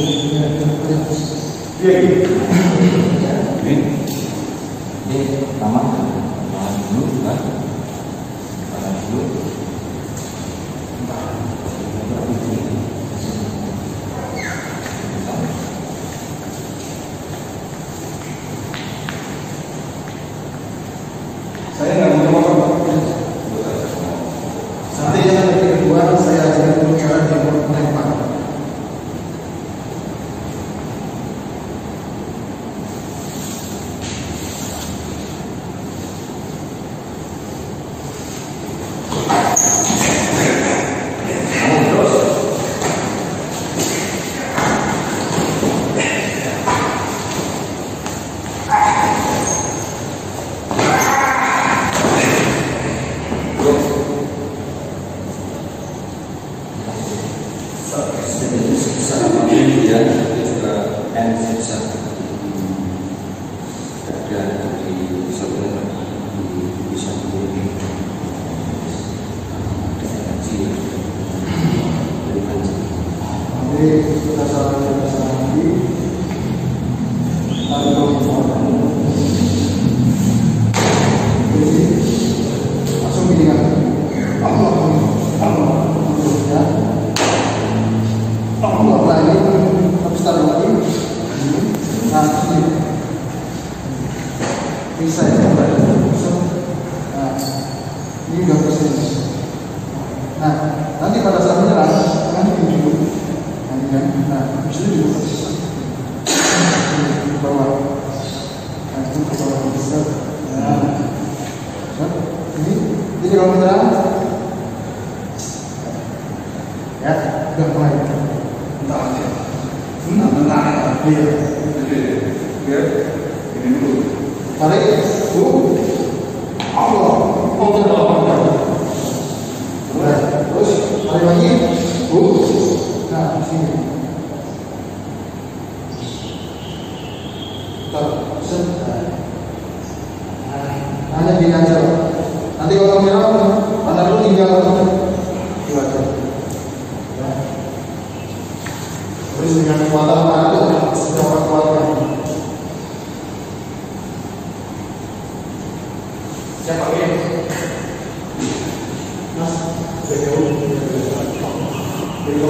Ini, ini nama, nama dulu, kan? Nama dulu. Di satu di dari panjang Nanti kita lagi langsung bilang Allah Allah ya Allah lagi habis taruh lagi nah ini bisa ya nah ini udah nah nanti pada saat menyerang nanti dulu nanti kan? Nah habis itu juga persis. Di bawah. Nah itu ke bawah bisa nah ini jadi kalau menyerang ya udah mulai. Bentar aja. Bentar ya. iya Jadi, biar ini dulu. tarik bu Allah Allah Nah, terus tarik lagi bu nah sini. Nah, hanya gini aja nanti kalau menyerang anda dulu tinggal ya. terus dengan kekuatan tangan itu seberapa kuatnya siapa ini mas jaga Saat seperti ini kita berdekat dengan Ah,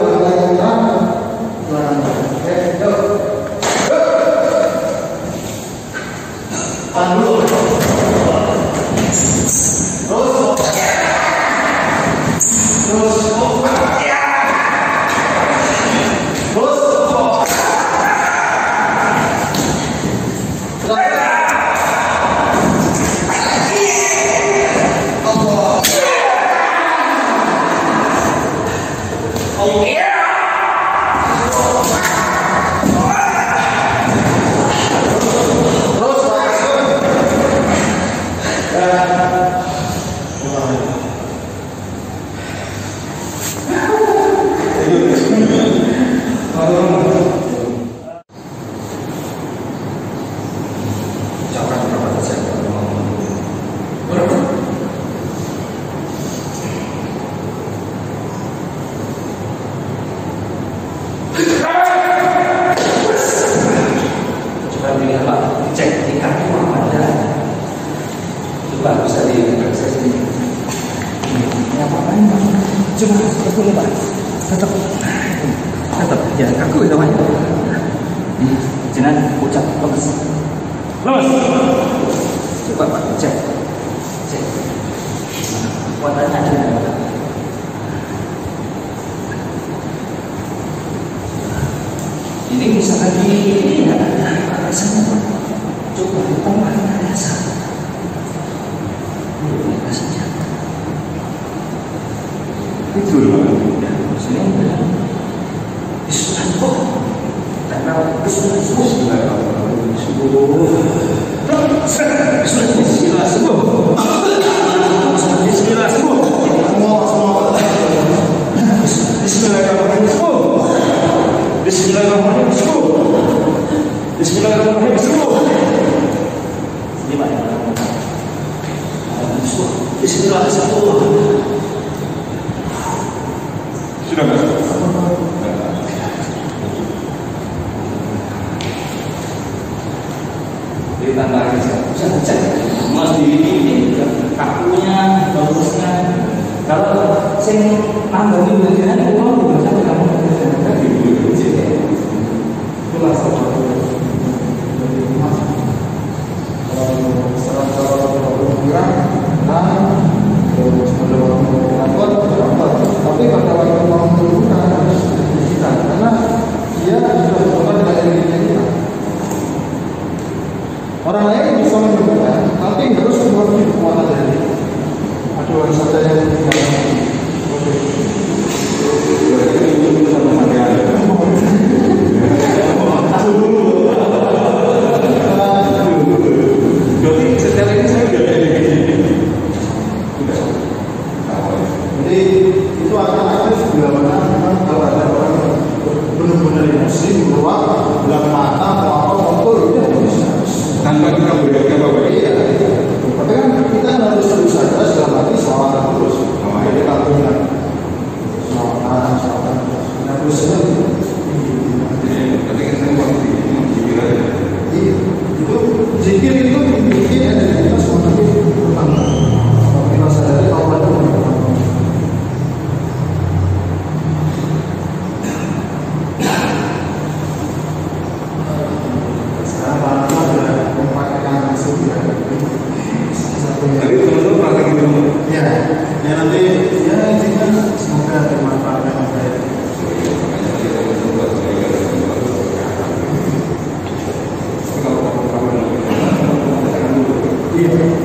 ya Pak, cek di kaki ada. Coba bisa diakses ini. Ya ini? apa Coba aku pak. Tetap, tetap. Ya kaku itu pak. Ini jangan ucap lemes. Lemes. Coba Pak cek, cek. Kekuatannya ada? Ini bisa lagi ini ya. Christ. Bismillahirrahmanirrahim. Sudah nggak? Jadi tambahan saja. Mas ini kakunya, bagusnya. Kalau saya nambah ini bagian, kalau bukan Amen.